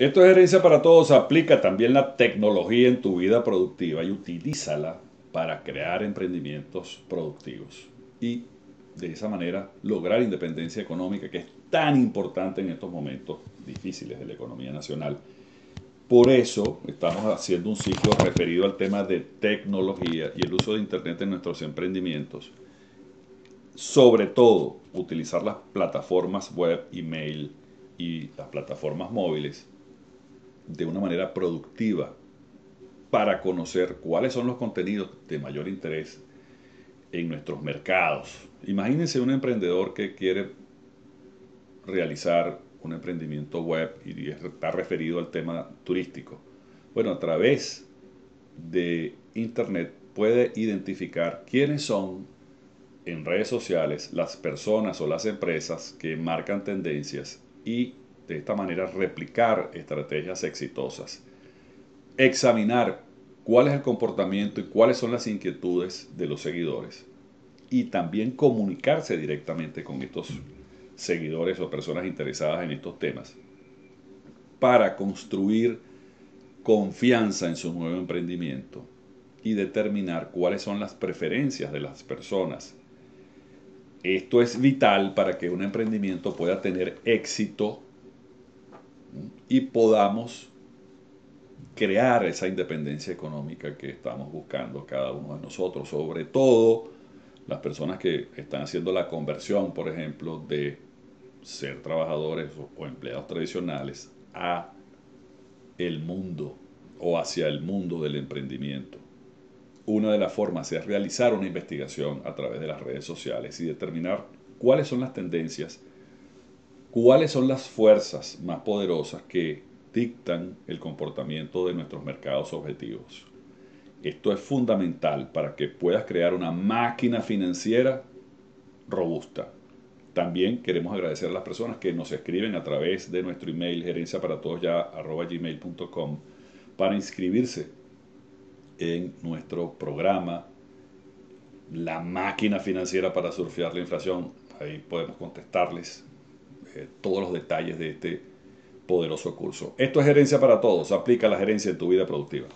Esto es herencia para todos. Aplica también la tecnología en tu vida productiva y utilízala para crear emprendimientos productivos. Y de esa manera lograr independencia económica que es tan importante en estos momentos difíciles de la economía nacional. Por eso estamos haciendo un ciclo referido al tema de tecnología y el uso de Internet en nuestros emprendimientos. Sobre todo, utilizar las plataformas web, email y las plataformas móviles de una manera productiva para conocer cuáles son los contenidos de mayor interés en nuestros mercados. Imagínense un emprendedor que quiere realizar un emprendimiento web y está referido al tema turístico. Bueno, a través de Internet puede identificar quiénes son en redes sociales las personas o las empresas que marcan tendencias y de esta manera replicar estrategias exitosas. Examinar cuál es el comportamiento y cuáles son las inquietudes de los seguidores y también comunicarse directamente con estos seguidores o personas interesadas en estos temas para construir confianza en su nuevo emprendimiento y determinar cuáles son las preferencias de las personas. Esto es vital para que un emprendimiento pueda tener éxito y podamos crear esa independencia económica que estamos buscando cada uno de nosotros, sobre todo las personas que están haciendo la conversión, por ejemplo, de ser trabajadores o, empleados tradicionales a el mundo o hacia el mundo del emprendimiento. Una de las formas es realizar una investigación a través de las redes sociales y determinar cuáles son las tendencias, cuáles son las fuerzas más poderosas que dictan el comportamiento de nuestros mercados objetivos. Esto es fundamental para que puedas crear una máquina financiera robusta. También queremos agradecer a las personas que nos escriben a través de nuestro email gerencia para todos ya gmail.com para inscribirse en nuestro programa La máquina financiera para surfear la inflación. Ahí podemos contestarles eh, todos los detalles de este poderoso curso. Esto es gerencia para todos. Aplica la gerencia en tu vida productiva.